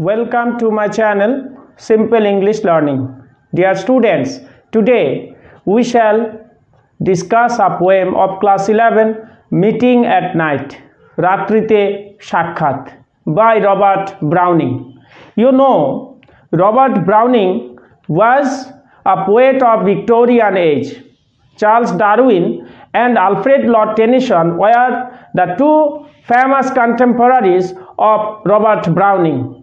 Welcome to my channel Simple English Learning. Dear students, today we shall discuss a poem of class 11 Meeting at Night Ratrite Shakhat by Robert Browning. You know, Robert Browning was a poet of Victorian age. Charles Darwin and Alfred Lord Tennyson were the two famous contemporaries of Robert Browning.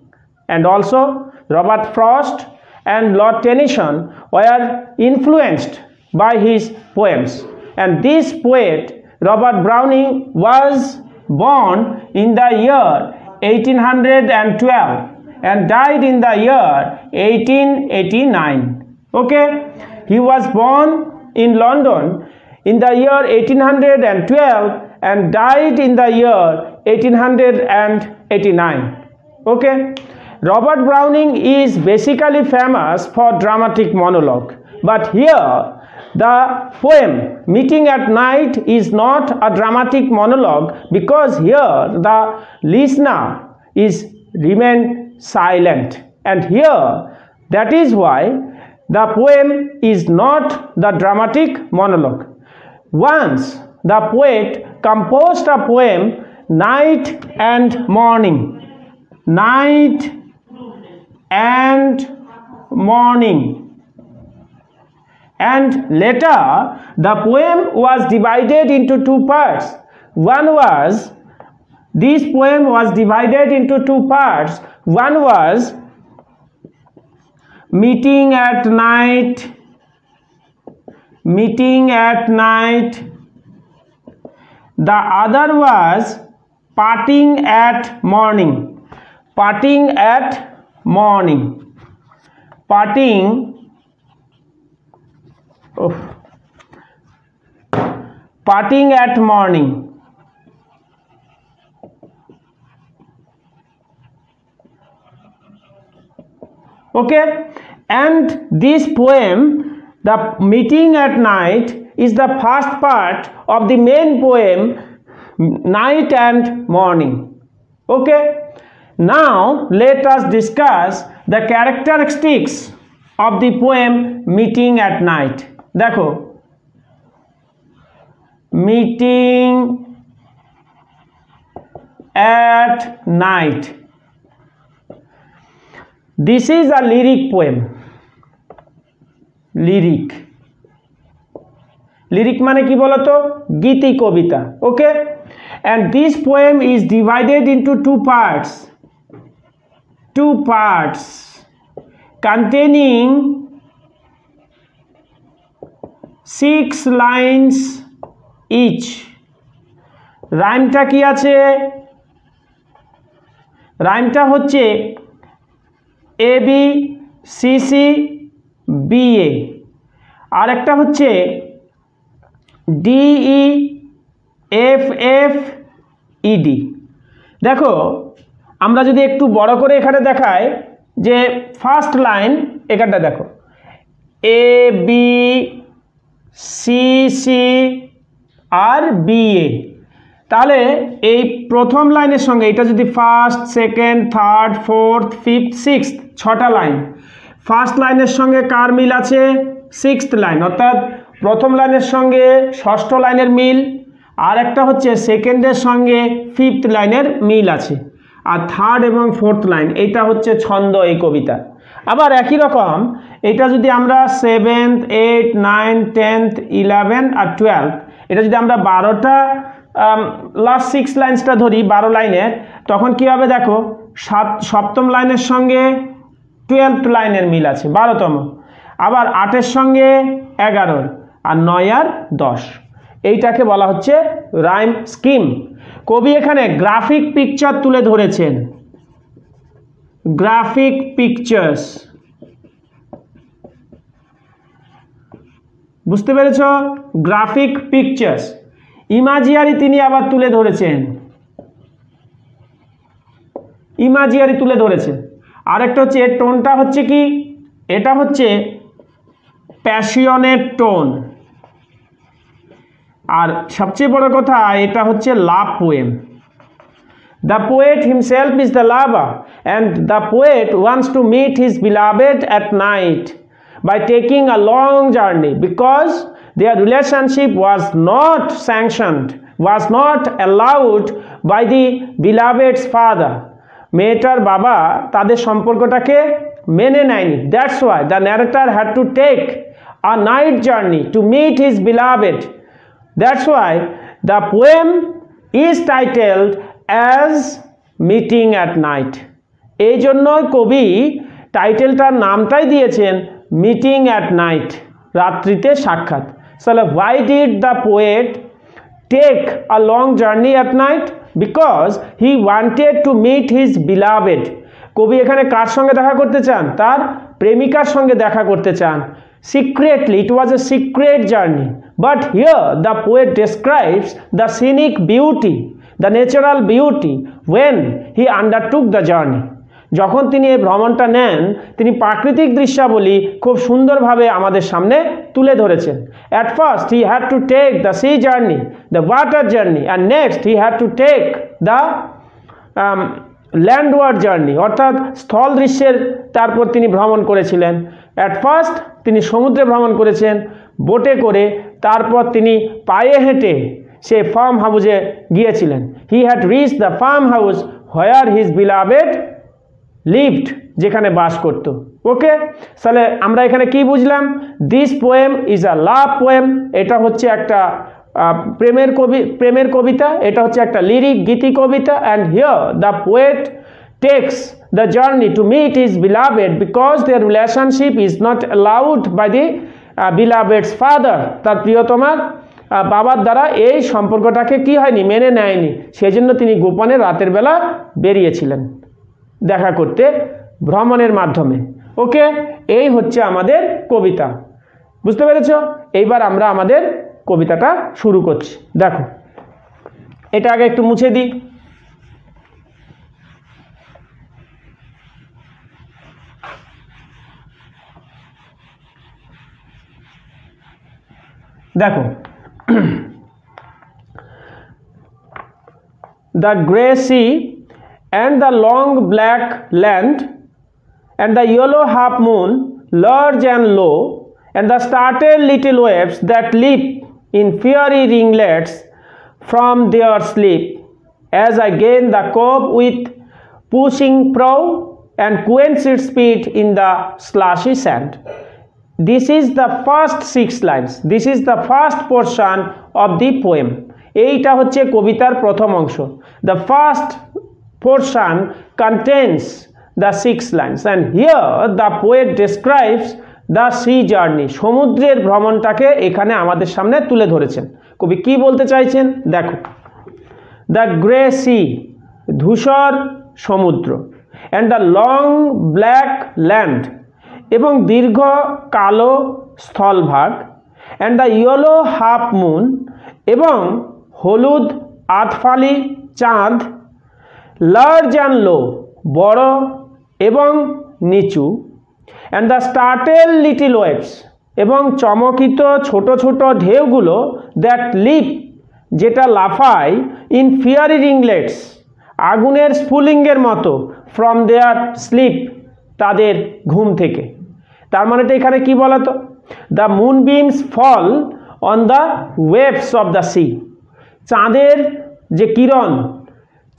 And also, Robert Frost and Lord Tennyson were influenced by his poems. And this poet, Robert Browning, was born in the year 1812 and died in the year 1889. Okay, he was born in London in the year 1812 and died in the year 1889. Okay, Robert Browning is basically famous for dramatic monologue, but here the poem Meeting at Night is not a dramatic monologue because here the listener is remain silent and here that is why the poem is not the dramatic monologue. Once the poet composed a poem night and morning, night and morning. And later the poem was divided into two parts. One was this poem was divided into two parts. One was meeting at night meeting at night. The other was parting at morning. Parting at morning. Parting. Oh, parting at morning. Okay? And this poem the meeting at night is the first part of the main poem night and morning. Okay now let us discuss the characteristics of the poem meeting at night দেখো meeting at night this is a lyric poem lyric lyric মানে কি বলতো গীতি কবিতা ওকে and this poem is divided into two parts Two parts containing six lines each. রাইমটা কি আছে? রাইমটা হচ্ছে A B C C B A আর একটা হচ্ছে ডিই এফ এফ ইডি দেখো আমরা যদি একটু বড় করে এখানে দেখাই, যে ফার্স্ট লাইন এখানটা দেখো। এ বি সি সি আর বি এ তাহলে এই প্রথম লাইনের সঙ্গে, এটা যদি first second third fourth fifth sixth ছটা লাইন ফার্স্ট লাইনের সঙ্গে কার মিল আছে? সিক্সথ লাইন অর্থাৎ প্রথম লাইনের সঙ্গে ষষ্ঠ লাইনের মিল, আর একটা হচ্ছে সেকেন্ডের সঙ্গে ফিফথ লাইনের মিল আছে। আর থার্ড এবং ফোর্থ লাইন এইটা হচ্ছে ছন্দ এই কবিতা। আবার একই রকম, এটা যদি আমরা seventh eight nine tenth eleven আর টুয়েলভ এটা যদি আমরা বারোটা লাস্ট সিক্স লাইন্সটা ধরি, বারো লাইনের তখন কী হবে দেখো, সাত, সপ্তম লাইনের সঙ্গে টুয়েলভ লাইনের মিল আছে, বারোতম। আবার আটের সঙ্গে এগারোর, আর নয় আর দশ। এইটাকে বলা হচ্ছে রাইম স্কিম কবি এখানে গ্রাফিক পিকচার তুলে ধরেছেন। গ্রাফিক পিকচার্স বুঝতে পেরেছ? গ্রাফিক পিকচার্স ইমাজিয়ারি তিনি আবার তুলে ধরেছেন। ইমাজিয়ারি তুলে ধরেছেন। আরেকটা হচ্ছে, এর টোনটা হচ্ছে কি? এটা হচ্ছে প্যাশিয়নের টোন আর সবচেয়ে বড় কথা, এটা হচ্ছে love poem. The poet himself is the love and the poet wants to meet his beloved at night by taking a long journey because their relationship was not sanctioned was not allowed by the beloved's father মেয়েটার বাবা তাদের সম্পর্কটাকে মেনে নেয়নি। That's why the narrator had to take a night journey to meet his beloved that's why the poem is titled as meeting at night এই জন্যই কবি টাইটেলটার নামটাই দিয়েছেন মিটিং অ্যাট নাইট রাত্রিতে সাক্ষাৎ। তাহলে why did the poet take a long journey at night because he wanted to meet his beloved কবি এখানে কার সঙ্গে দেখা করতে চান? তার প্রেমিকার সঙ্গে দেখা করতে চান। Secretly it was a secret journey but here the poet describes the scenic beauty the natural beauty when he undertook the journey যখন তিনি এই ভ্রমণটা নেন, তিনি প্রাকৃতিক দৃশ্যাবলী খুব সুন্দরভাবে আমাদের সামনে তুলে ধরেছেন। At first he had to take the sea journey the water journey and next he had to take the landward journey অর্থাৎ স্থল দৃশ্যের তারপর তিনি ভ্রমণ করেছিলেন। অ্যাট ফার্স্ট তিনি সমুদ্রে ভ্রমণ করেছেন বোটে করে তারপর তিনি পায়ে হেঁটে সে ফার্ম হাউসে গিয়েছিলেন। He had reach the farm house where his beloved lived যেখানে বাস করত। ওকে তাহলে আমরা এখানে কি বুঝলাম? This poem is a love poem এটা হচ্ছে একটা প্রেমের কবি, প্রেমের কবিতা। এটা হচ্ছে একটা লিরিক গীতি কবিতা। And here the poet takes the journey to meet his beloved because their relationship is not allowed by the beloved's father তার প্রিয়তমার বাবার দ্বারা এই সম্পর্কটাকে কি হয়নি, মেনে নেয়নি। সেজন্য তিনি গোপনে রাতের বেলা বেরিয়েছিলেন দেখা করতে ভ্রমণের মাধ্যমে। ওকে, এই হচ্ছে আমাদের কবিতা। বুঝতে পেরেছ? এইবার আমরা আমাদের কবিতাটা শুরু করছি। দেখো, এটা আগে একটু মুছে দিই। দেখো the grey sea and the long black land and the yellow half moon large and low and the startled little waves that leap in fiery ringlets from their sleep. As again the cove with pushing prow and quench its speed in the slushy sand. This is the first six lines. This is the first portion of the poem. এইটা হচ্ছে কবিতার প্রথম অংশ the first portion contains the six lines and here the poet describes the sea journey সমুদ্রের ভ্রমণটাকে এখানে আমাদের সামনে তুলে ধরেছেন কবি কি বলতে চাইছেন দেখো দ্য গ্রে সি ধূসর সমুদ্র and the long black land এবং দীর্ঘ কালো স্থলভাগ and the yellow half moon এবং হলুদ আধফালি চাঁদ লার্জ অ্যান্ড লো বড় এবং নিচু and the startled little waves এবং চমকিত ছোট ছোট ঢেউগুলো দ্যাট লিপ যেটা লাফায় ইন ফিয়ারি রিংলেটস আগুনের স্ফুলিঙ্গের মতো ফ্রম দেয়ার স্লিপ তাদের ঘুম থেকে। তার মানে তো এখানে কি বলতো? The moon beams fall on the waves of the sea চাঁদের যে কিরণ,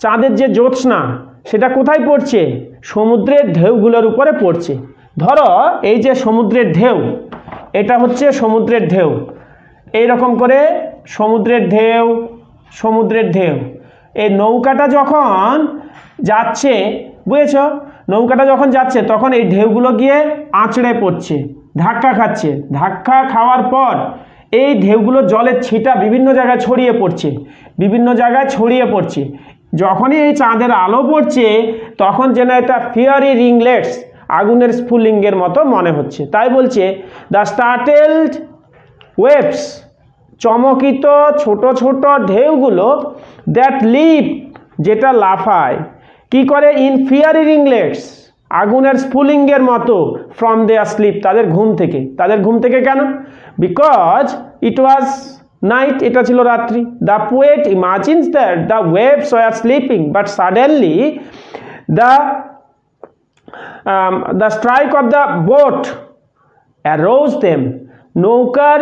চাঁদের যে জ্যোৎস্না, সেটা কোথায় পড়ছে? সমুদ্রের ঢেউগুলোর উপরে পড়ছে। ধরো এই যে সমুদ্রের ঢেউ, এটা হচ্ছে সমুদ্রের ঢেউ। এই রকম করে সমুদ্রের ঢেউ সমুদ্রের ঢেউ। এই নৌকাটা যখন যাচ্ছে, বুঝেছ? নৌকাটা যখন যাচ্ছে, তখন এই ঢেউগুলো গিয়ে আঁচড়ে পড়ছে, ধাক্কা খাচ্ছে। ধাক্কা খাওয়ার পর এই ঢেউগুলো জলের ছিটা বিভিন্ন জায়গায় ছড়িয়ে পড়ছে, বিভিন্ন জায়গায় ছড়িয়ে পড়ছে। যখনই এই চাঁদের আলো পড়ছে, তখন যেন এটা ফিয়ারি রিংলেটস আগুনের স্ফুলিঙ্গের মতো মনে হচ্ছে। তাই বলছে দ্য স্টার্টেলড ওয়েবস চমকিত ছোট ছোট ঢেউগুলো দ্যাট লিপ যেটা লাফায় কি করে? ইন ফিয়ারি রিংলেটস আগুনের স্ফুলিঙ্গের মতো ফ্রম দেয়ার স্লিপ তাদের ঘুম থেকে। তাদের ঘুম থেকে কেন? বিকজ ইট ওয়াজ নাইট এটা ছিল রাত্রি। The poet imagines that the waves were sleeping but suddenly the the strike of the boat arouse them নৌকার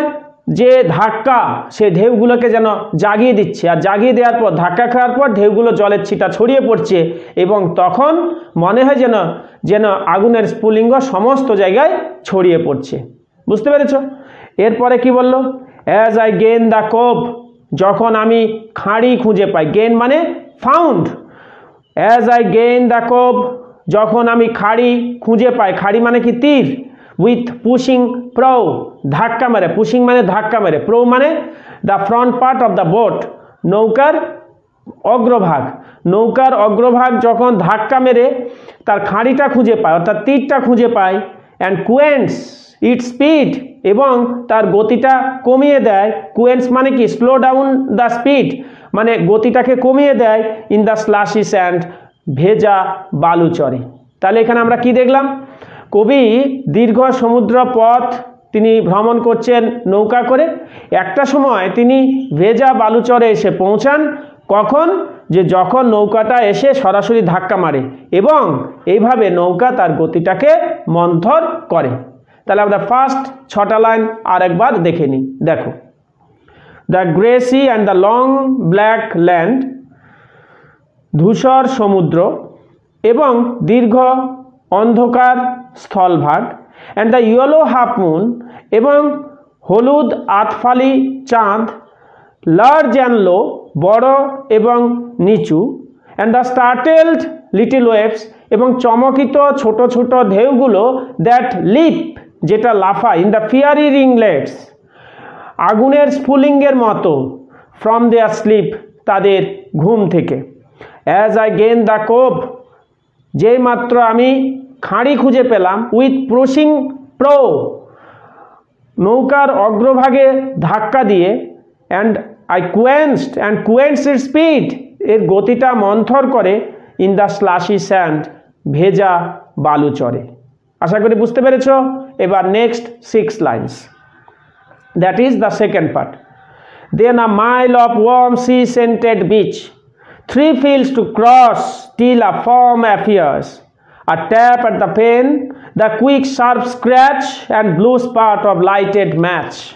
যে ধাক্কা, সে ঢেউগুলোকে যেন জাগিয়ে দিচ্ছে। আর জাগিয়ে দেওয়ার পর, ধাক্কা খাওয়ার পর ঢেউগুলো জলের ছিটা ছড়িয়ে পড়ছে এবং তখন মনে হয় যেন যেন আগুনের স্ফুলিঙ্গ সমস্ত জায়গায় ছড়িয়ে পড়ছে। বুঝতে পেরেছ? এরপরে কি বলল? As I gain the cove যখন আমি খাঁড়ি খুঁজে পাই। গেন মানে found as I gain the cove যখন আমি খাড়ি খুঁজে পাই। খাড়ি মানে কি তীর? উইথ পুশিং প্রো ধাক্কা মেরে পুশিং মানে ধাক্কা মেরে প্রো মানে the front part of the boat নৌকার অগ্রভাগ নৌকার অগ্রভাগ যখন ধাক্কা মেরে তার খাঁড়িটা খুঁজে পায়, অর্থাৎ তীরটা খুঁজে পায় অ্যান্ড কুয়েন্স ইট স্পিড এবং তার গতিটা কমিয়ে দেয়, কুয়েন্স মানে কি? স্লো ডাউন দ্য স্পিড মানে গতিটাকে কমিয়ে দেয় ইন দ্য স্লাশি স্যান্ড ভেজা বালুচরে। তাহলে এখানে আমরা কি দেখলাম? কবি দীর্ঘ সমুদ্র পথ তিনি ভ্রমণ করছেন নৌকা করে। একটা সময় তিনি ভেজা বালুচরে এসে পৌঁছান, কখন? যে যখন নৌকাটা এসে সরাসরি ধাক্কা মারে এবং এইভাবে নৌকা তার গতিটাকে মন্থর করে। তাহলে আমরা ফার্স্ট ছটা লাইন আর একবার দেখে নিই। দেখো। The grey sea and the long black land ধূসর সমুদ্র এবং দীর্ঘ অন্ধকার স্থলভাগ and the yellow half moon এবং হলুদ আতফালি চাঁদ লার্জ অ্যান্ড লো বড় এবং নিচু and the startled little waves এবং চমকিত ছোট ছোট ঢেউগুলো দ্যাট লিপ যেটা লাফা ইন দ্য ফিয়ারি রিংলেটস আগুনের স্ফুলিঙ্গের মতো ফ্রম দেয়ার স্লিপ তাদের ঘুম থেকে। As I gain the cove যেই মাত্র আমি খাঁড়ি খুঁজে পেলাম উইথ প্রসিং প্রো। নৌকার অগ্রভাগে ধাক্কা দিয়ে and I quenched and quench এর স্পিড এর গতিটা মন্থর করে ইন দ্য স্লাশি স্যান্ড ভেজা বালু চরে। আশা করি বুঝতে পেরেছ? এবার next six lines that is the second part then a mile of warm sea scented beach three fields to cross till a farm appears. A tap at the pane, the quick sharp scratch and blue spark of lighted match,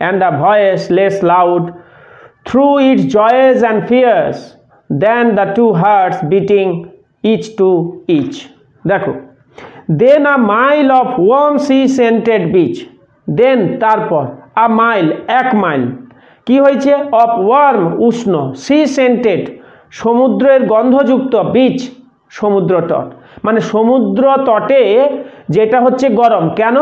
and a voice less loud through its joys and fears than the two hearts beating each to each. দেখো then a mile of warm sea scented beach then তারপর a mile এক mile কি হয়েছে of warm উষ্ণ sea scented সমুদ্রের গন্ধযুক্ত beech সমুদ্র তট মানে সমুদ্র তটে যেটা হচ্ছে গরম। কেন?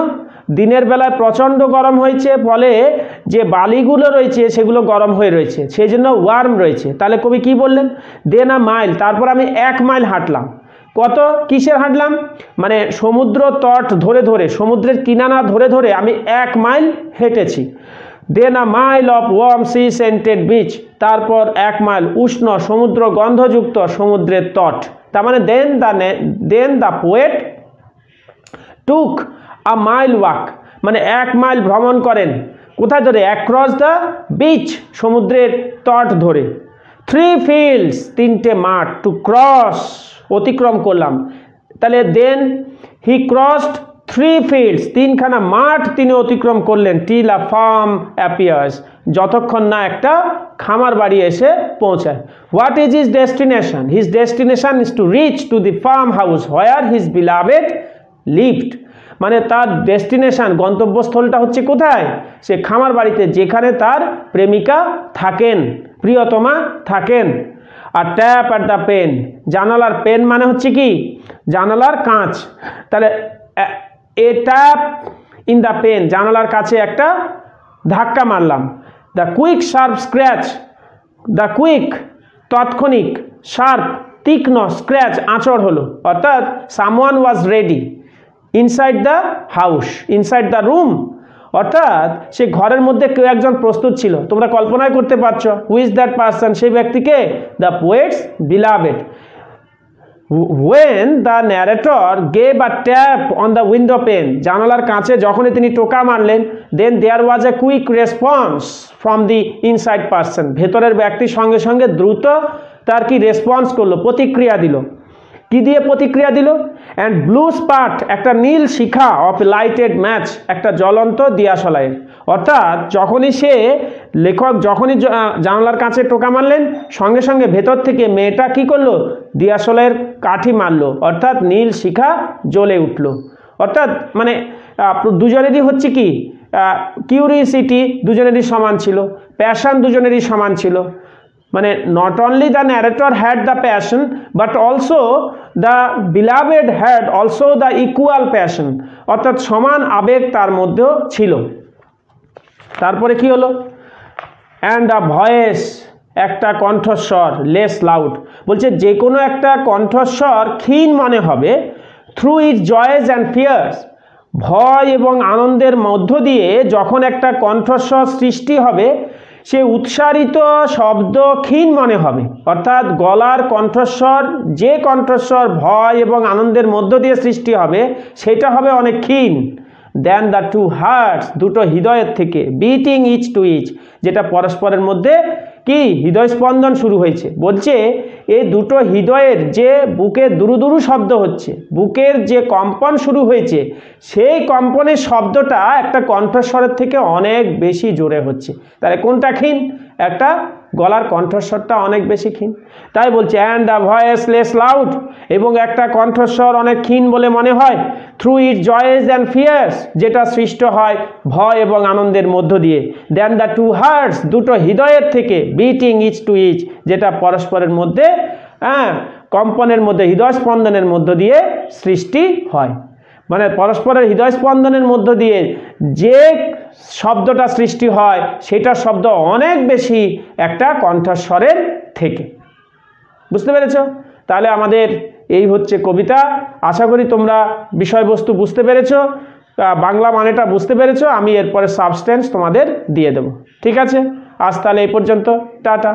দিনের বেলায় প্রচণ্ড গরম হয়েছে ফলে যে বালিগুলো রয়েছে সেগুলো গরম হয়ে রয়েছে সেই জন্য ওয়ার্ম রয়েছে। তাহলে কবি কি বললেন? দে না মাইল তারপর আমি এক মাইল হাঁটলাম। কত? কিসের হাঁটলাম? মানে সমুদ্র তট ধরে ধরে, সমুদ্রের কিনারা ধরে ধরে আমি এক mile হেঁটেছি। Then a mile of warm sea scented beach তারপর এক মাইল উষ্ণ সমুদ্র গন্ধযুক্ত সমুদ্রের তট। তার মানে then the then the poet took a mile walk মানে এক মাইল ভ্রমণ করেন। কোথায় ধরে? অ্যাক্রস দ্য বিচ সমুদ্রের তট ধরে। থ্রি ফিল্ডস তিনটে মাঠ টু ক্রস অতিক্রম করলাম। তাহলে then he crossed three fields তিনখানা মাঠ তিনি অতিক্রম করলেন। Till a farm appears. যতক্ষণ না একটা খামার বাড়ি এসে পৌঁছায়। What is his destination his destination is to reach to the farm house where his beloved lived মানে তার ডেস্টিনেশন গন্তব্যস্থলটা হচ্ছে কোথায়? সে খামার বাড়িতে যেখানে তার প্রেমিকা থাকেন, প্রিয়তমা থাকেন। আর ট্যাপ অ্যাট দ্য পেন জানালার পেন মানে হচ্ছে কি? জানালার কাঁচ। তাহলে a tap in the pane জানালার কাছে একটা ধাক্কা মারলাম। The quick sharp scratch the quick তৎক্ষণিক sharp তীক্ষ্ণ স্ক্র্যাচ আঁচড় হলো। অর্থাৎ someone was ready inside the house inside the room অর্থাৎ সে ঘরের মধ্যে কেউ একজন প্রস্তুত ছিল। তোমরা কল্পনায় করতে পারছ হুইজ দ্যাট পার্সন সেই ব্যক্তিকে the poet's beloved when the narrator gave a tap on the window pane জানালার কাছে যখনই তিনি টোকা মারলেন then there was a quick response from the inside person ভেতরের ব্যক্তি সঙ্গে সঙ্গে দ্রুত তার কি রেসপন্স করল? প্রতিক্রিয়া দিল। কি দিয়ে প্রতিক্রিয়া দিল? অ্যান্ড ব্লু স্পাট একটা নীল শিখা অফ লাইটেড ম্যাচ একটা জ্বলন্ত দিয়াশলায়। অর্থাৎ যখনই সে লেখক যখনই জানলার কাছে টোকা মারলেন, সঙ্গে সঙ্গে ভেতর থেকে মেয়েটা কি করল? দিয়াশলাইয়ের কাঠি মারলো। অর্থাৎ নীল শিখা জ্বলে উঠল। অর্থাৎ মানে দুজনেরই হচ্ছে কি? কিউরিসিটি দুজনেরই সমান ছিল। প্যাশন দুজনেরই সমান ছিল। মানে not only the narrator had the passion but also the beloved had also the equal passion অর্থাৎ সমান আবেগ তার মধ্যেও ছিল। তারপরে কি হলো? অ্যান্ড দ্য ভয়েস একটা কণ্ঠস্বর লেস লাউড বলছে যে কোনো একটা কণ্ঠস্বর ক্ষীণ মনে হবে through it joys and fears ভয় এবং আনন্দের মধ্য দিয়ে যখন একটা কণ্ঠস্বর সৃষ্টি হবে, সে উৎসারিত শব্দ ক্ষীণ মনে হবে। অর্থাৎ গলার কণ্ঠস্বর, যে কণ্ঠস্বর ভয় এবং আনন্দের মধ্য দিয়ে সৃষ্টি হবে, সেটা হবে অনেক ক্ষীণ। দেন দ্য টু হার্টস দুটো হৃদয়ের থেকে বিটিং ইচ টু ইচ যেটা পরস্পরের মধ্যে কি? হৃদয় স্পন্দন শুরু হয়েছে। বলছে এই দুটো হৃদয়ের যে বুকের দুরু শব্দ হচ্ছে, বুকের যে কম্পন শুরু হয়েছে, সেই কম্পনের শব্দটা একটা কণ্ঠস্বরের থেকে অনেক বেশি জোরে হচ্ছে। তাহলে কোনটা ক্ষীণ? একটা গলার কণ্ঠস্বরটা অনেক বেশি ক্ষীণ। তাই বলছে and the voice less loud এবং একটা কণ্ঠস্বর অনেক ক্ষীণ বলে মনে হয়। Through it joys and fears যেটা সৃষ্ট হয় ভয় এবং আনন্দের মধ্য দিয়ে। দেন দ্য টু হার্টস দুটো হৃদয়ের থেকে বিটিং ইচ টু ইচ যেটা পরস্পরের মধ্যে হ্যাঁ কম্পনের মধ্যে হৃদয় স্পন্দনের মধ্য দিয়ে সৃষ্টি হয়। মানে পরস্পরের হৃদয় স্পন্দনের মধ্য দিয়ে যে শব্দটা সৃষ্টি হয়, সেটা শব্দ অনেক বেশি একটা কণ্ঠস্বরের থেকে। বুঝতে পেরেছ? তাহলে আমাদের এই হচ্ছে কবিতা। আশা করি তোমরা বিষয়বস্তু বুঝতে পেরেছ। বাংলা মানেটা বুঝতে পেরেছ। আমি এরপরে সাবস্টেন্স তোমাদের দিয়ে দেব। ঠিক আছে? আজ তাহলে এই পর্যন্ত। টাটা।